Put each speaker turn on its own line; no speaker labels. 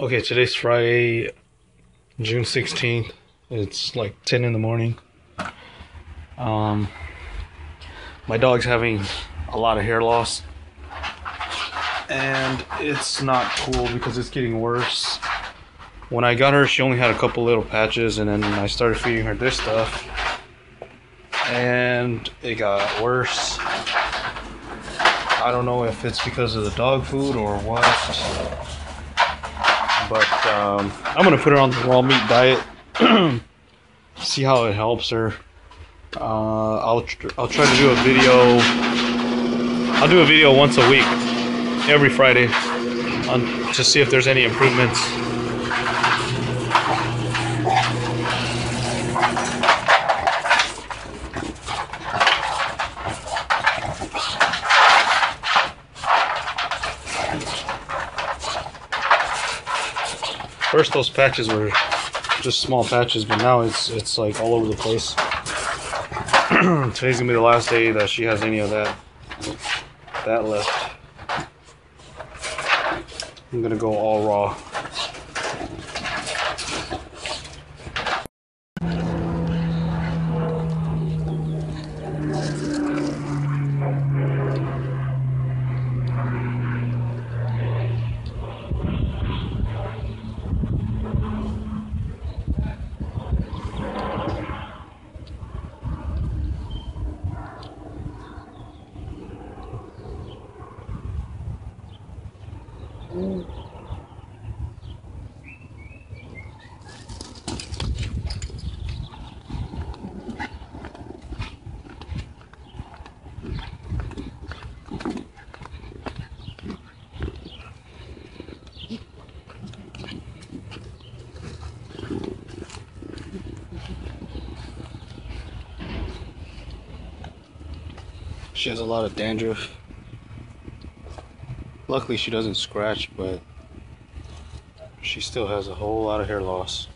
Okay, today's Friday, June 16th. It's like 10 in the morning. Um, my dog's having a lot of hair loss. And it's not cool because it's getting worse. When I got her, she only had a couple little patches, and then I started feeding her this stuff. And it got worse. I don't know if it's because of the dog food or what but um, I'm gonna put her on the raw meat diet. see how it helps her. Uh, I'll tr- I'll try to do a video. I'll do a video once a week, every Friday, on to see if there's any improvements. First, those patches were just small patches, but now it's it's like all over the place. Today's gonna be the last day that she has any of that that left. I'm gonna go all raw. She has a lot of dandruff. Luckily, she doesn't scratch, but she still has a whole lot of hair loss.